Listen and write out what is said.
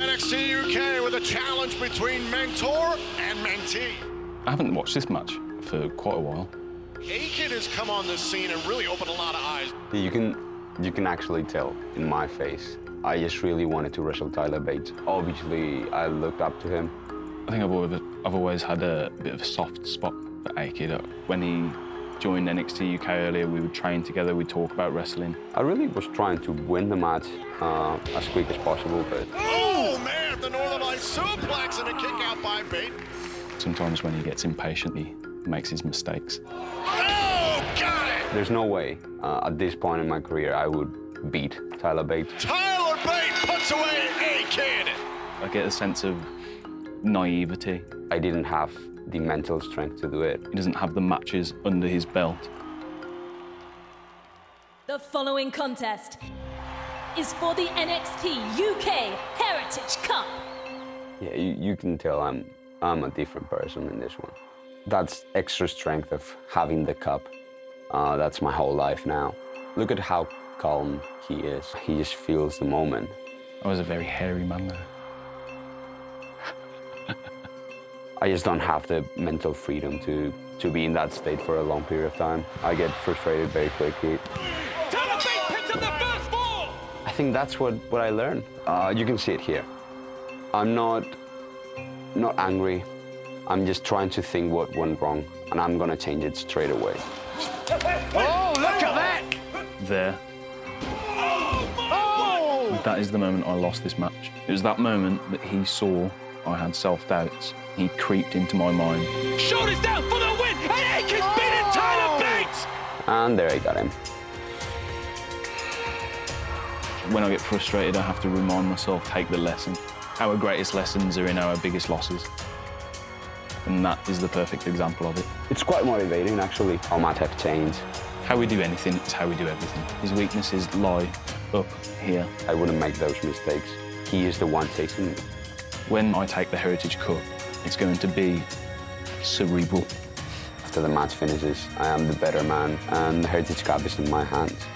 NXT UK with a challenge between mentor and mentee. I haven't watched this match for quite a while. A-Kid has come on the scene and really opened a lot of eyes. You can, you can actually tell in my face. I just really wanted to wrestle Tyler Bates. Obviously, I looked up to him. I think I've always, I've always had a bit of a soft spot for A-Kid. When he joined NXT UK earlier, we would train together, we'd talk about wrestling. I really was trying to win the match uh, as quick as possible, but... Oh, man, the Northern Lights suplex and a kick out by Bate. Sometimes when he gets impatient, he makes his mistakes. Oh, got it! There's no way uh, at this point in my career I would beat Tyler Bates. Tyler Bate puts away A-Kid. I get a sense of naivety. I didn't have the mental strength to do it. He doesn't have the matches under his belt. The following contest is for the NXT UK Heritage Cup. Yeah, you, you can tell I'm, I'm a different person in this one. That's extra strength of having the cup. Uh, that's my whole life now. Look at how calm he is. He just feels the moment. I was a very hairy man there. I just don't have the mental freedom to, to be in that state for a long period of time. I get frustrated very quickly. I think that's what, what I learned. Uh, you can see it here. I'm not, not angry. I'm just trying to think what went wrong, and I'm gonna change it straight away. Oh, look at that! There. Oh! That is the moment I lost this match. It was that moment that he saw I had self-doubts. He creeped into my mind. Shoulders down for the win, and A-Kid's beating Tyler oh! Bates! And there I got him. When I get frustrated, I have to remind myself, take the lesson. Our greatest lessons are in our biggest losses. And that is the perfect example of it. It's quite motivating, actually. I might have changed. How we do anything is how we do everything. His weaknesses lie up here. I wouldn't make those mistakes. He is the one chasing me. When I take the Heritage Cup, it's going to be cerebral. After the match finishes, I am the better man, and the Heritage Cup is in my hands.